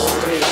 Three.